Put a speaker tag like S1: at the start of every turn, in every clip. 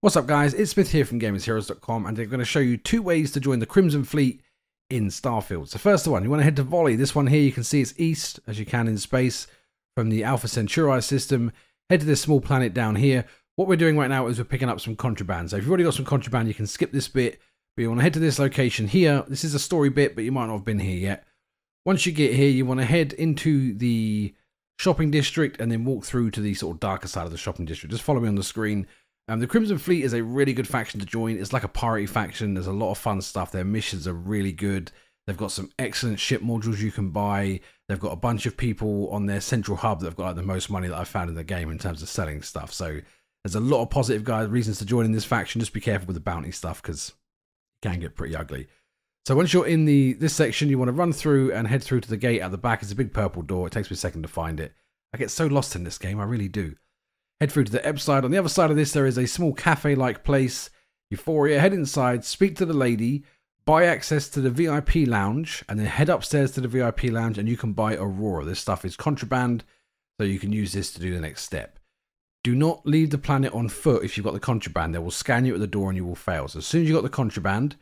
S1: What's up guys, it's Smith here from GamersHeroes.com and I'm going to show you two ways to join the Crimson Fleet in Starfield. So first one, you want to head to Volii. This one here you can see it's east as you can in space from the Alpha Centauri system. Head to this small planet down here. What we're doing right now is we're picking up some contraband. So if you've already got some contraband you can skip this bit, but you want to head to this location here. This is a story bit but you might not have been here yet. Once you get here you want to head into the shopping district and then walk through to the sort of darker side of the shopping district. Just follow me on the screen um, the Crimson Fleet is a really good faction to join. It's like a pirate faction. There's a lot of fun stuff. Their missions are really good. They've got some excellent ship modules you can buy. They've got a bunch of people on their central hub that have got like, the most money that I've found in the game in terms of selling stuff. So there's a lot of positive guys reasons to join in this faction. Just be careful with the bounty stuff because it can get pretty ugly. So once you're in the this section, you want to run through and head through to the gate at the back. It's a big purple door. It takes me a second to find it. I get so lost in this game. I really do. Head through to the Ebbside. On the other side of this, there is a small cafe-like place. Euphoria. Head inside, speak to the lady, buy access to the VIP lounge, and then head upstairs to the VIP lounge, and you can buy Aurora. This stuff is contraband, so you can use this to do the next step. Do not leave the planet on foot if you've got the contraband. They will scan you at the door and you will fail. So as soon as you've got the contraband,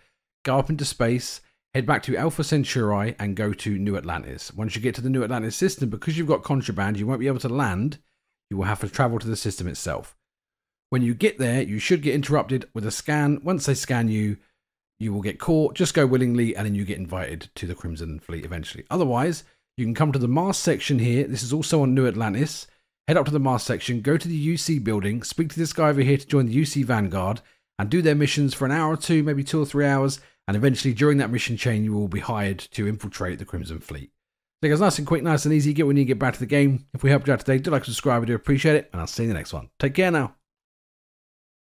S1: go up into space, head back to Alpha Centauri, and go to New Atlantis. Once you get to the New Atlantis system, because you've got contraband, you won't be able to land you will have to travel to the system itself. When you get there, you should get interrupted with a scan. Once they scan you, you will get caught. Just go willingly, and then you get invited to the Crimson Fleet eventually. Otherwise, you can come to the MAST section here. This is also on New Atlantis. Head up to the MAST section, go to the UC building, speak to this guy over here to join the UC Vanguard, and do their missions for an hour or two, maybe two or three hours. And eventually, during that mission chain, you will be hired to infiltrate the Crimson Fleet. So guys, nice and quick, nice and easy. Get when you get back to the game. If we helped you out today, do like, subscribe, I do appreciate it, and I'll see you in the next one. Take care now.